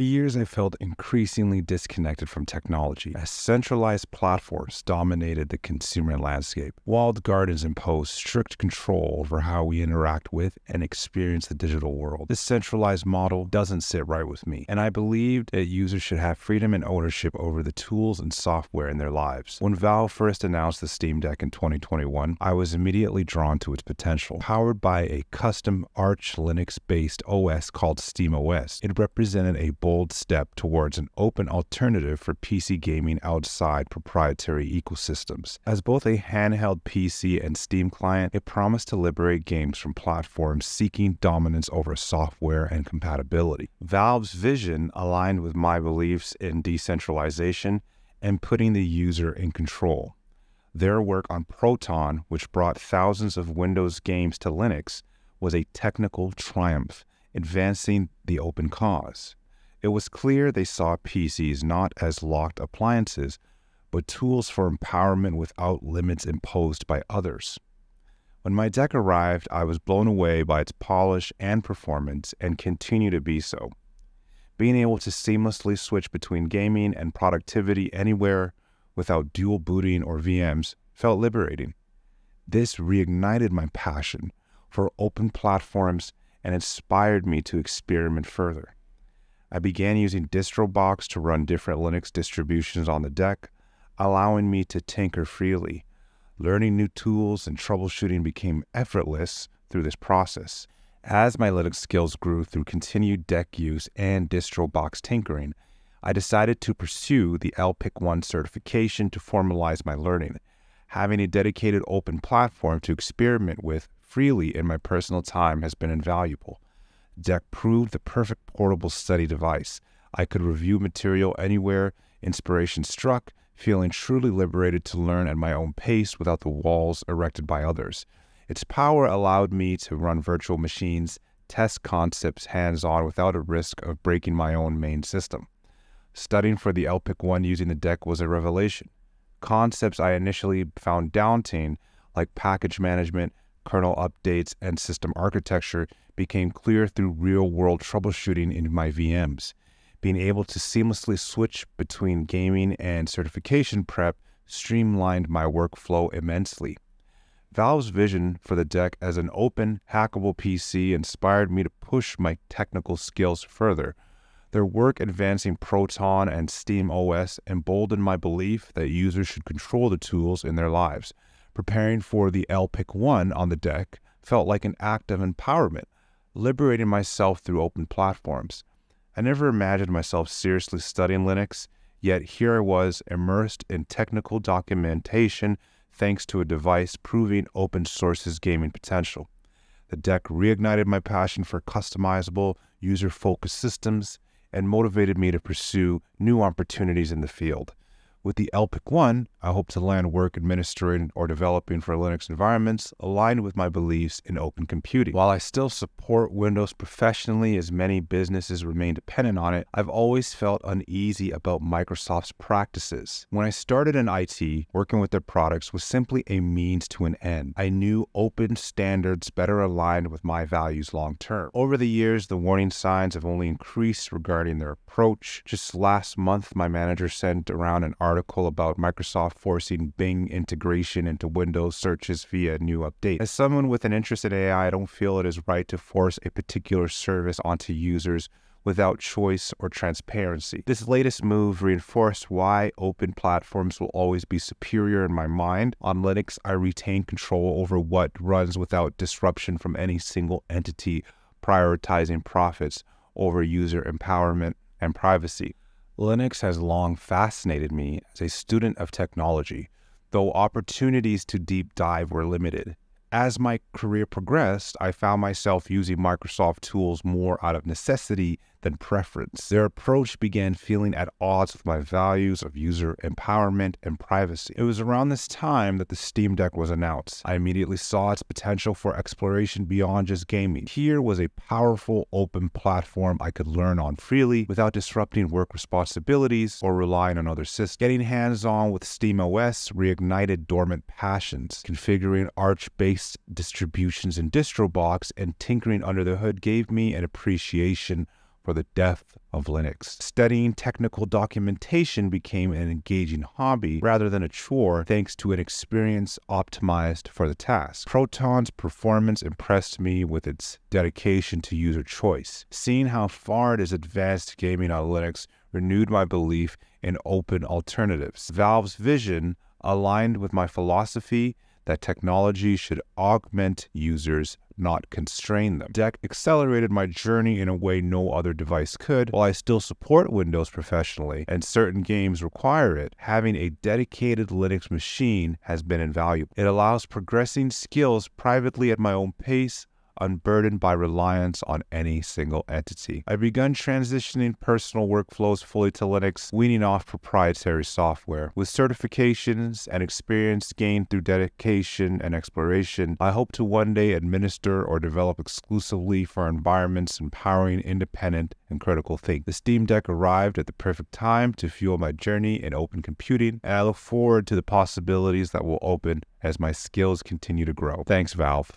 For years, I felt increasingly disconnected from technology as centralized platforms dominated the consumer landscape. Walled gardens imposed strict control over how we interact with and experience the digital world. This centralized model doesn't sit right with me, and I believed that users should have freedom and ownership over the tools and software in their lives. When Valve first announced the Steam Deck in 2021, I was immediately drawn to its potential. Powered by a custom Arch Linux based OS called SteamOS, it represented a bold step towards an open alternative for PC gaming outside proprietary ecosystems. As both a handheld PC and Steam client, it promised to liberate games from platforms seeking dominance over software and compatibility. Valve's vision aligned with my beliefs in decentralization and putting the user in control. Their work on Proton, which brought thousands of Windows games to Linux, was a technical triumph, advancing the open cause. It was clear they saw PCs not as locked appliances, but tools for empowerment without limits imposed by others. When my deck arrived, I was blown away by its polish and performance and continue to be so. Being able to seamlessly switch between gaming and productivity anywhere without dual booting or VMs felt liberating. This reignited my passion for open platforms and inspired me to experiment further. I began using DistroBox to run different Linux distributions on the deck, allowing me to tinker freely. Learning new tools and troubleshooting became effortless through this process. As my Linux skills grew through continued deck use and DistroBox tinkering, I decided to pursue the LPIC 1 certification to formalize my learning. Having a dedicated open platform to experiment with freely in my personal time has been invaluable. Deck proved the perfect portable study device. I could review material anywhere inspiration struck, feeling truly liberated to learn at my own pace without the walls erected by others. Its power allowed me to run virtual machines, test concepts hands on without a risk of breaking my own main system. Studying for the LPIC 1 using the deck was a revelation. Concepts I initially found daunting, like package management, kernel updates, and system architecture, became clear through real world troubleshooting in my VMs. Being able to seamlessly switch between gaming and certification prep streamlined my workflow immensely. Valve's vision for the deck as an open, hackable PC inspired me to push my technical skills further. Their work advancing Proton and Steam OS emboldened my belief that users should control the tools in their lives. Preparing for the LPIC 1 on the deck felt like an act of empowerment liberating myself through open platforms. I never imagined myself seriously studying Linux, yet here I was immersed in technical documentation thanks to a device proving open source's gaming potential. The deck reignited my passion for customizable, user focused systems and motivated me to pursue new opportunities in the field. With the LPIC 1, I hope to land work administering or developing for Linux environments aligned with my beliefs in open computing. While I still support Windows professionally as many businesses remain dependent on it, I've always felt uneasy about Microsoft's practices. When I started in IT, working with their products was simply a means to an end. I knew open standards better aligned with my values long term. Over the years, the warning signs have only increased regarding their approach. Just last month, my manager sent around an article about Microsoft forcing Bing integration into Windows searches via new update. As someone with an interest in AI, I don't feel it is right to force a particular service onto users without choice or transparency. This latest move reinforced why open platforms will always be superior in my mind. On Linux, I retain control over what runs without disruption from any single entity, prioritizing profits over user empowerment and privacy. Linux has long fascinated me as a student of technology, though opportunities to deep dive were limited. As my career progressed, I found myself using Microsoft tools more out of necessity than preference. Their approach began feeling at odds with my values of user empowerment and privacy. It was around this time that the Steam Deck was announced. I immediately saw its potential for exploration beyond just gaming. Here was a powerful open platform I could learn on freely without disrupting work responsibilities or relying on other systems. Getting hands-on with SteamOS reignited dormant passions. Configuring Arch-based distributions in DistroBox and tinkering under the hood gave me an appreciation for the death of Linux. Studying technical documentation became an engaging hobby rather than a chore thanks to an experience optimized for the task. Proton's performance impressed me with its dedication to user choice. Seeing how far it has advanced gaming on Linux renewed my belief in open alternatives. Valve's vision aligned with my philosophy that technology should augment users, not constrain them. Deck accelerated my journey in a way no other device could. While I still support Windows professionally and certain games require it, having a dedicated Linux machine has been invaluable. It allows progressing skills privately at my own pace unburdened by reliance on any single entity. I've begun transitioning personal workflows fully to Linux, weaning off proprietary software. With certifications and experience gained through dedication and exploration, I hope to one day administer or develop exclusively for environments empowering independent and critical thinking. The Steam Deck arrived at the perfect time to fuel my journey in open computing, and I look forward to the possibilities that will open as my skills continue to grow. Thanks, Valve.